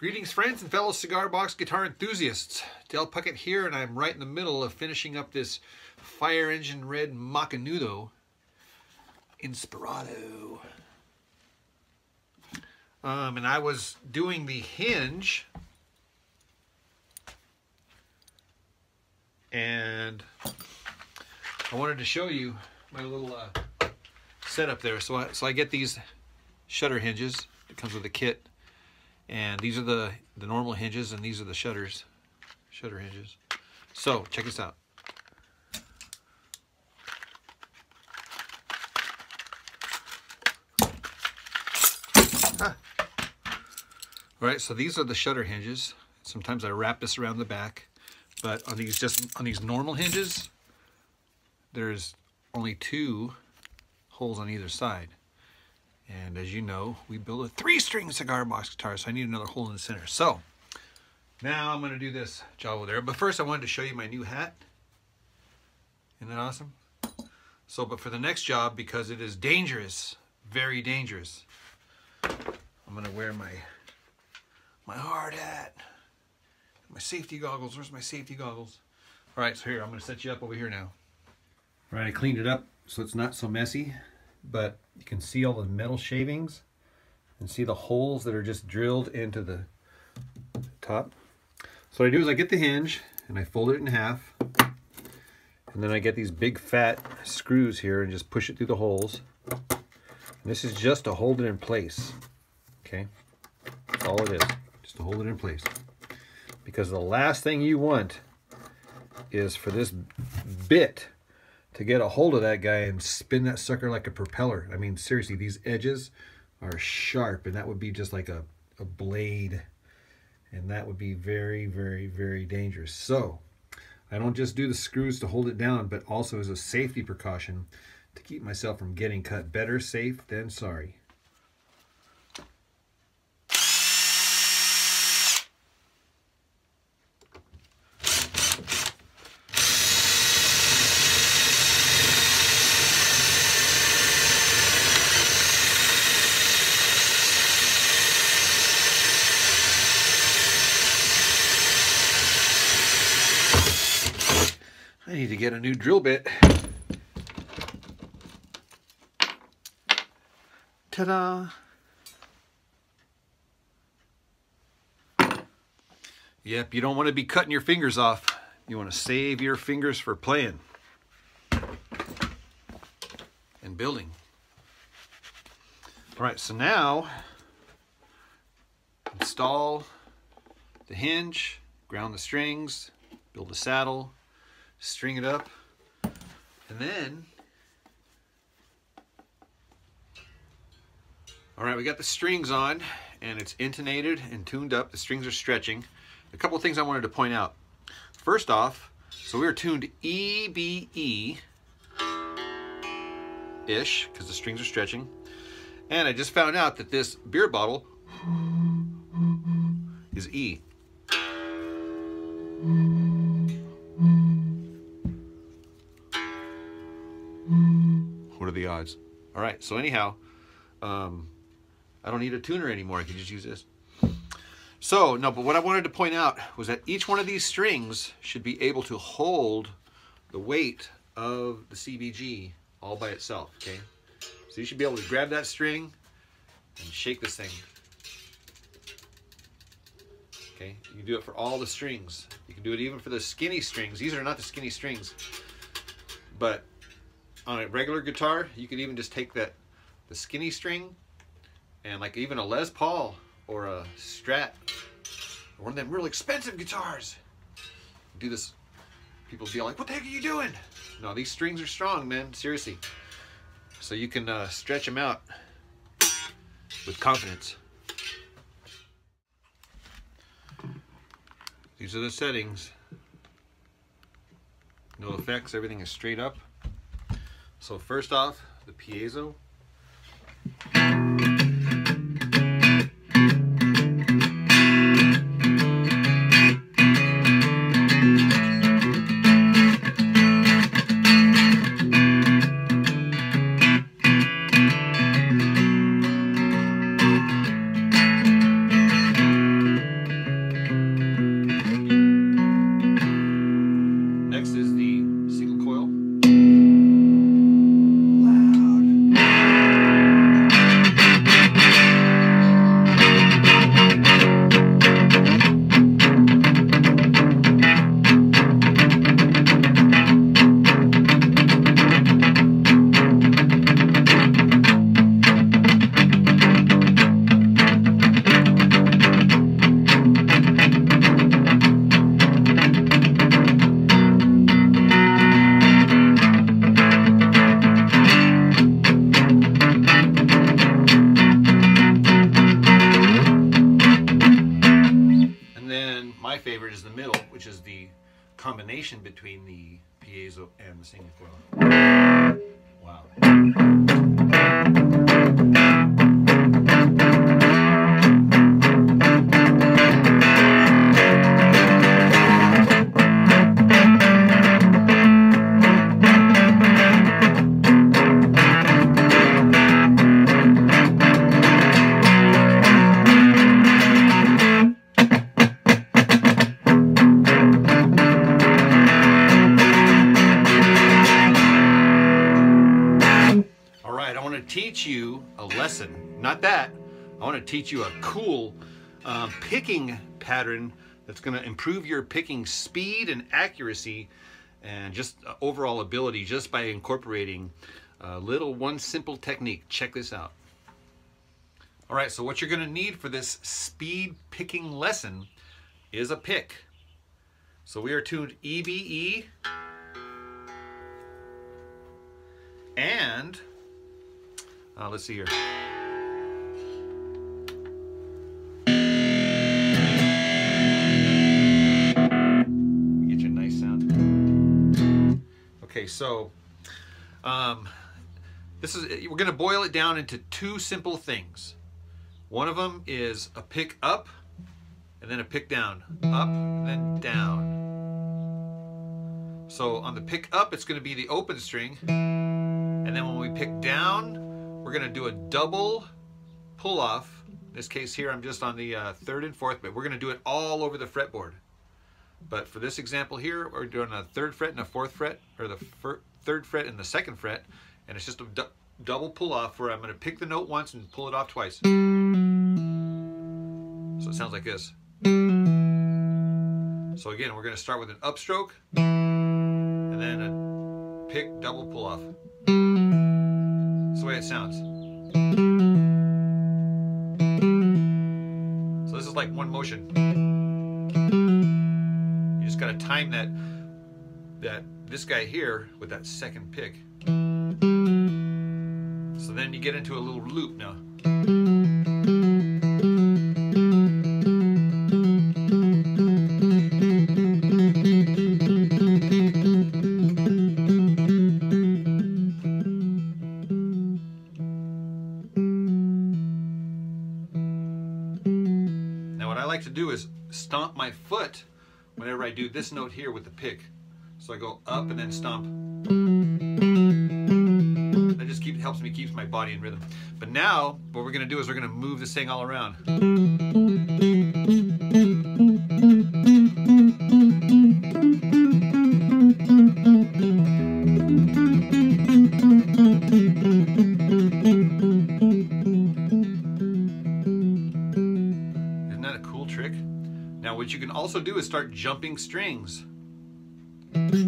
Greetings, friends and fellow cigar box guitar enthusiasts. Del Puckett here, and I'm right in the middle of finishing up this Fire Engine Red Macanudo Inspirado. Um, and I was doing the hinge, and I wanted to show you my little uh, setup there. So I, so I get these shutter hinges. It comes with a kit and these are the, the normal hinges and these are the shutters, shutter hinges. So check this out. All right, so these are the shutter hinges. Sometimes I wrap this around the back, but on these just on these normal hinges, there's only two holes on either side. And as you know, we build a three-string cigar box guitar, so I need another hole in the center. So, now I'm going to do this job over there. But first, I wanted to show you my new hat. Isn't that awesome? So, but for the next job, because it is dangerous, very dangerous, I'm going to wear my, my hard hat. My safety goggles. Where's my safety goggles? All right, so here, I'm going to set you up over here now. All right, I cleaned it up so it's not so messy but you can see all the metal shavings and see the holes that are just drilled into the top. So what I do is I get the hinge and I fold it in half and then I get these big fat screws here and just push it through the holes. And this is just to hold it in place, okay? That's all it is, just to hold it in place. Because the last thing you want is for this bit to get a hold of that guy and spin that sucker like a propeller. I mean, seriously, these edges are sharp, and that would be just like a, a blade, and that would be very, very, very dangerous. So, I don't just do the screws to hold it down, but also as a safety precaution to keep myself from getting cut. Better safe than sorry. Get a new drill bit. Ta-da! Yep, you don't want to be cutting your fingers off. You want to save your fingers for playing and building. All right, so now install the hinge, ground the strings, build a saddle, string it up, and then, all right, we got the strings on, and it's intonated and tuned up. The strings are stretching. A couple of things I wanted to point out. First off, so we are tuned E, B, E, ish, because the strings are stretching. And I just found out that this beer bottle is E. the odds? All right, so anyhow, um, I don't need a tuner anymore. I can just use this. So, no, but what I wanted to point out was that each one of these strings should be able to hold the weight of the CBG all by itself, okay? So you should be able to grab that string and shake this thing. Okay, you can do it for all the strings. You can do it even for the skinny strings. These are not the skinny strings, but on a regular guitar, you could even just take that the skinny string and like even a Les Paul or a Strat or one of them real expensive guitars. Do this, people be like, what the heck are you doing? No, these strings are strong, man, seriously. So you can uh, stretch them out with confidence. These are the settings. No effects, everything is straight up. So first off, the piezo. Between the piezo and the single coil. Wow. Teach you a lesson. Not that. I want to teach you a cool um, picking pattern that's going to improve your picking speed and accuracy and just uh, overall ability just by incorporating a little one simple technique. Check this out. All right, so what you're going to need for this speed picking lesson is a pick. So we are tuned EBE and uh, let's see here. Get you a nice sound. Okay, so um, this is we're going to boil it down into two simple things. One of them is a pick up and then a pick down. Up, then down. So on the pick up, it's going to be the open string. And then when we pick down, we're going to do a double pull off. In this case here, I'm just on the uh, third and fourth, but we're going to do it all over the fretboard. But for this example here, we're doing a third fret and a fourth fret, or the third fret and the second fret, and it's just a double pull off where I'm going to pick the note once and pull it off twice. So it sounds like this. So again, we're going to start with an upstroke, and then a pick double pull off. That's the way it sounds. So this is like one motion. You just got to time that that this guy here with that second pick. So then you get into a little loop. Now I do this note here with the pick. So I go up and then stomp. That just keep, helps me keeps my body in rhythm. But now what we're going to do is we're going to move this thing all around. What you can also do is start jumping strings. And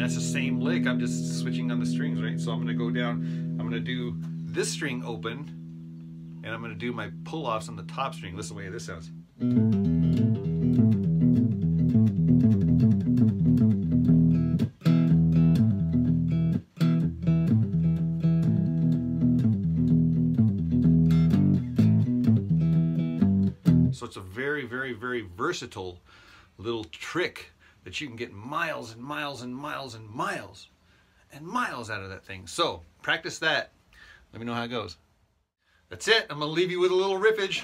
that's the same lick, I'm just switching on the strings, right? So I'm gonna go down, I'm gonna do this string open, and I'm gonna do my pull-offs on the top string. Listen to the way this sounds. Versatile little trick that you can get miles and miles and miles and miles and miles out of that thing. So practice that. Let me know how it goes. That's it. I'm going to leave you with a little riffage.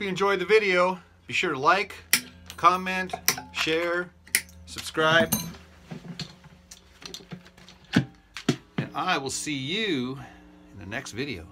You enjoyed the video. Be sure to like, comment, share, subscribe. And I will see you in the next video.